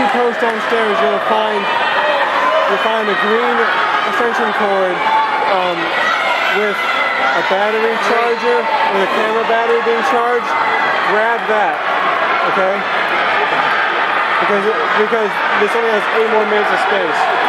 two posts downstairs, you'll find you'll find a green extension cord um, with a battery charger, with a camera battery being charged. Grab that, okay? Because because this only has eight more minutes of space.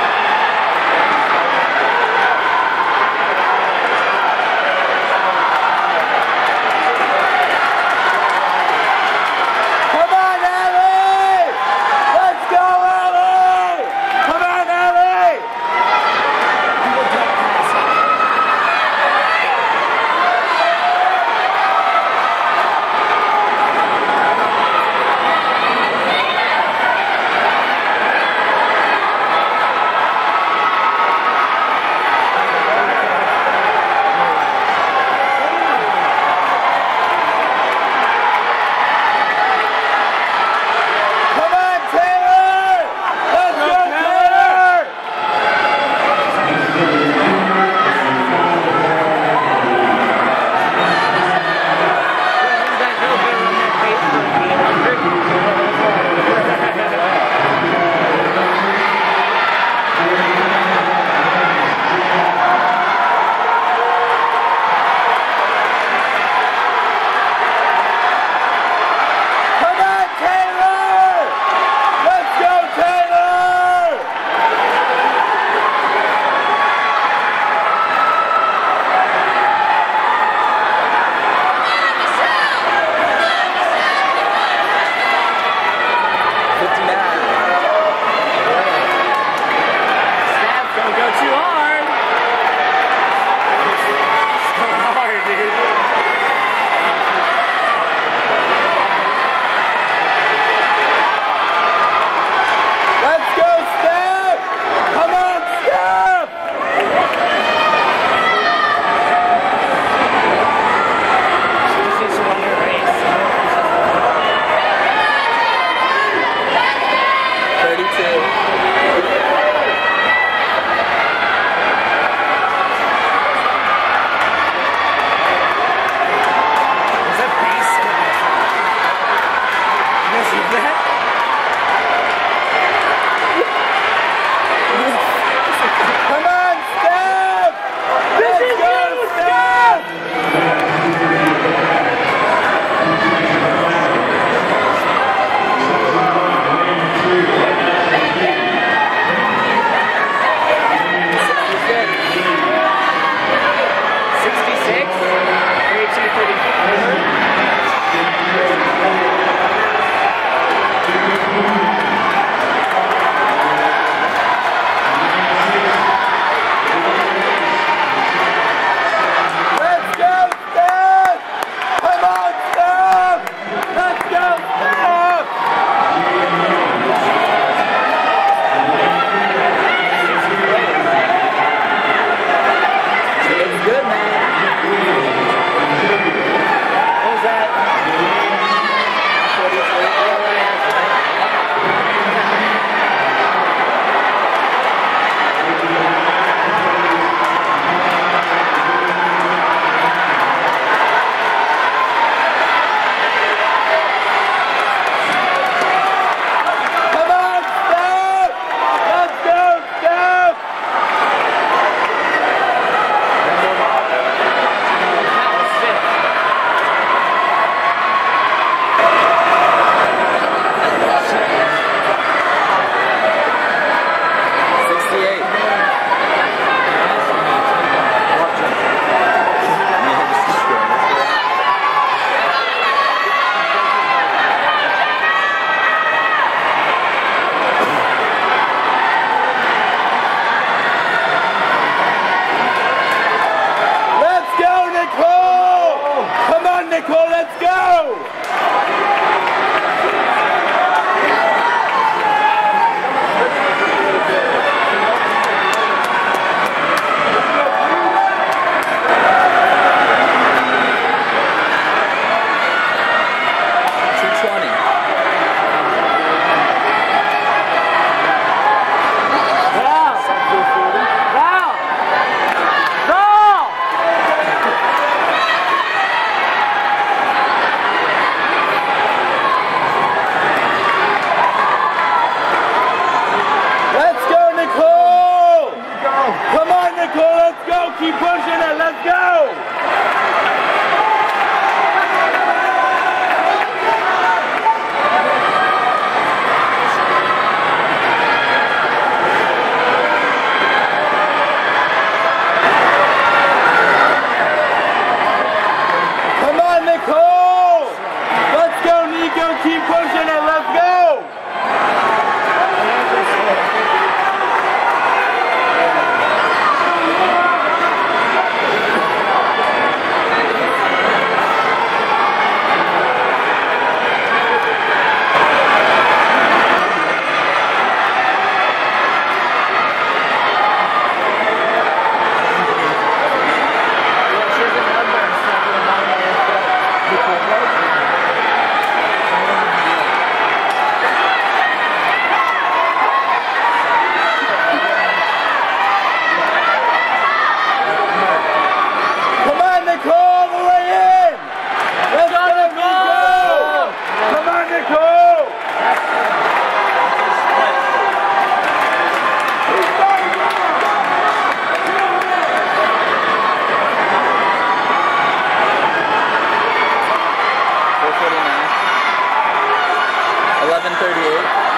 Stewart.